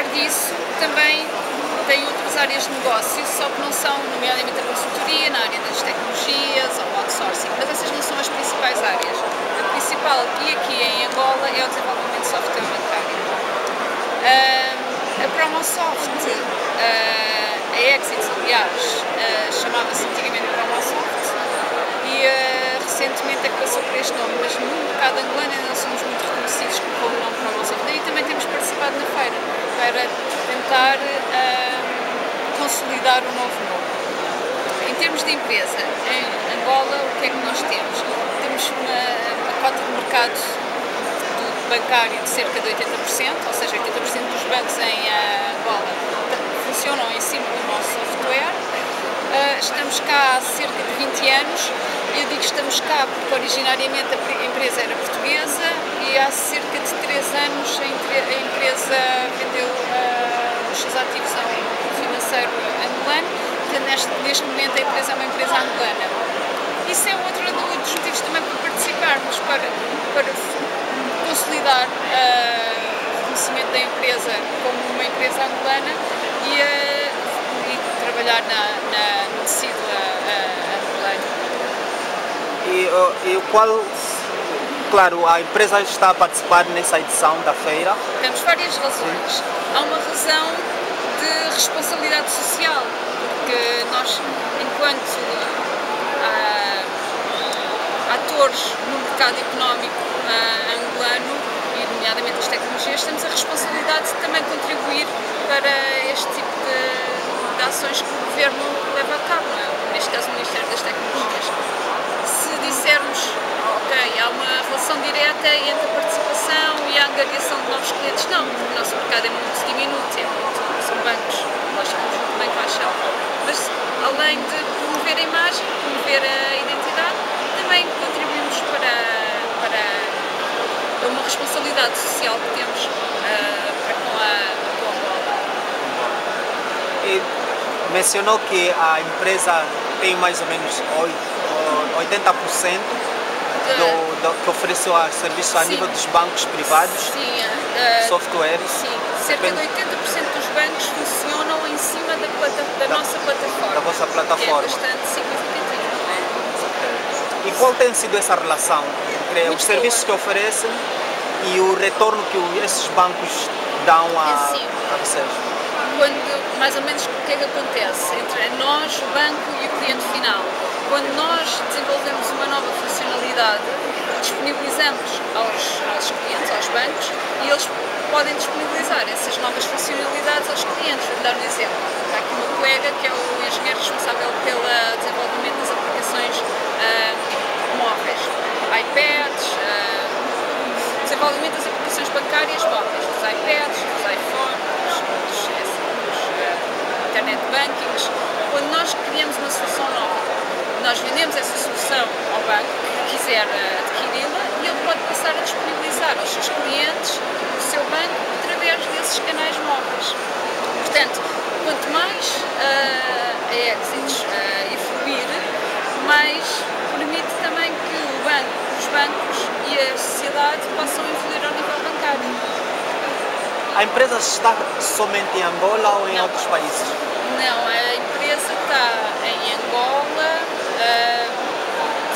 par disso, também tem outras áreas de negócio, só que não são, nomeadamente a consultoria, na área das tecnologias ou outsourcing, mas essas não são as principais áreas. A principal, e aqui em Angola, é o desenvolvimento de software bancário. Uh, a Promosoft, uh, a Exit, aliás, uh, chamava-se antigamente Promosoft e recentemente é que passou por este nome, mas no mercado angolano ainda não somos muito reconhecidos como nome Promosoft. Daí também temos participado na feira para tentar consolidar o novo nome. Em termos de empresa, em Angola, o que é que nós temos? Temos uma, uma cota de mercado bancário de cerca de 80%, ou seja, 80% dos bancos em Angola funcionam em cima do nosso software. Uh, estamos cá há cerca de 20 anos. Eu digo estamos cá porque originariamente a empresa era portuguesa e há cerca de 3 anos a empresa vendeu uh, os seus ativos a financeiro angolano, portanto neste, neste momento a empresa é uma empresa angolana. Isso é outro dos motivos também para participarmos, para, para consolidar uh, o conhecimento da empresa como uma empresa angolana e, uh, trabalhar na, na, no tecido angolano. E, e qual claro, a empresa está a participar nessa edição da feira? Temos várias razões. Há uma razão de responsabilidade social, porque nós, enquanto uh, atores no mercado económico uh, angolano, e nomeadamente as tecnologias, temos a responsabilidade de também contribuir para este tipo de, de ações que o Governo leva a cabo, é? neste caso o Ministério das Tecnologias. Se dissermos, ok, há uma relação direta entre a participação e a angariação de novos clientes, não, o nosso mercado é muito diminuto, é muito, são bancos, nós somos muito bem baixão. Mas além de promover a imagem, promover a identidade, também contribuímos para, para uma responsabilidade social que temos uh, para com a, com a Angola. Mencionou que a empresa tem mais ou menos 80% do, do, que ofereceu a serviços a nível dos bancos privados, sim, uh, softwares. Sim, cerca de 80% dos bancos funcionam em cima da, plata, da, da, nossa plataforma. Da vossa plataforma. É bastante significativo? E qual tem sido essa relação entre Muito os serviços boa. que oferecem e o retorno que esses bancos dão a, é a vocês? Quando, mais ou menos, o que é que acontece entre nós, o banco e o cliente final? Quando nós desenvolvemos uma nova funcionalidade, disponibilizamos aos, aos clientes, aos bancos, e eles podem disponibilizar essas novas funcionalidades aos clientes. Vou dar um exemplo. Há aqui uma colega que é o engenheiro responsável pelo desenvolvimento das aplicações uh, móveis, iPads, uh, desenvolvimento das aplicações bancárias móveis, dos iPads, dos iPhones, dos, dos, dos uh, internet bankings. Quando nós criamos uma solução nova, nós vendemos essa solução ao banco que quiser adquiri-la e ele pode passar a disponibilizar aos seus clientes o seu banco através desses canais móveis. Portanto, quanto mais uh, a Exits uh, evoluir, mais permite também que o banco, os bancos e a sociedade possam evoluir ao nível bancário. A empresa está somente em Angola ou em Não. outros países? Não, a empresa está em Angola, uh,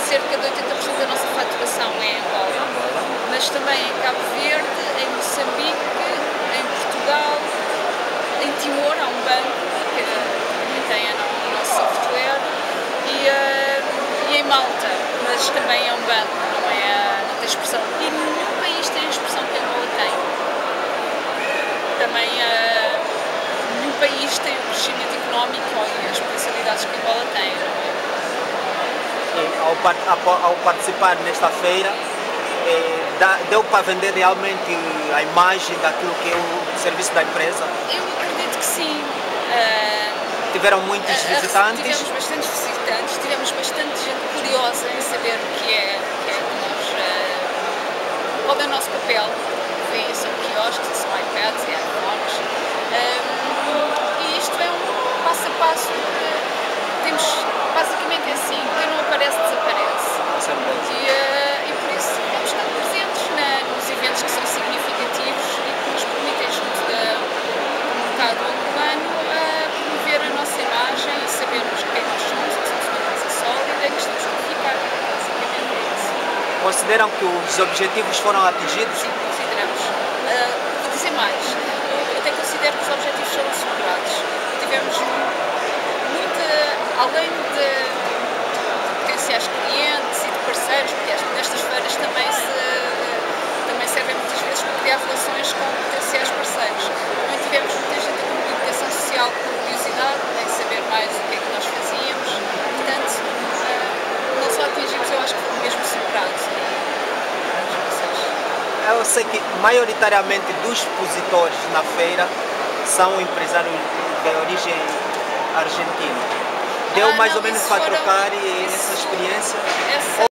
cerca de 80% da nossa faturação é em Angola, mas também em Cabo Verde, em Moçambique, em Portugal, em Timor há um banco que também tem o nosso software e, uh, e em Malta, mas também é um banco, não, é, não tem expressão. E nenhum país tem a expressão que Angola tem. Também uh, nenhum país tem o crescimento económico e as potencialidades que Angola tem. E ao, par- ao participar nesta feira, dá- deu para vender realmente a imagem daquilo que é o serviço da empresa? Eu acredito que sim. Uh, Tiveram muitos a- visitantes? Tivemos bastantes visitantes, tivemos bastante gente curiosa em saber o que é, o que é que nós. Uh, qual é o nosso papel postes, iPads e iPhones. Um, e isto é um passo a passo que temos basicamente assim, quem não aparece desaparece. E, uh, e por isso temos estado presentes na, nos eventos que são significativos e que nos permitem junto da, do mercado urbano uh, promover a nossa imagem e sabermos quem nós somos, que somos uma casa sólida, que estamos a ficar, basicamente é isso. Consideram que os objetivos foram atingidos? Sim, sim. Uh, vou dizer mais. Eu até considero que os objetivos foram superados. Tivemos muita, além de potenciais clientes e de parceiros, porque nestas feiras também se também servem muitas vezes para criar relações com potenciais parceiros. Também tivemos muita gente com comunicação social com curiosidade em saber mais o que é que nós fazíamos. Portanto, uh, não só atingimos, eu acho que foi mesmo superados. Eu sei que maioritariamente dos expositores na feira são empresários de origem argentina. Deu ah, mais não, ou menos para foram, trocar isso, essa experiência?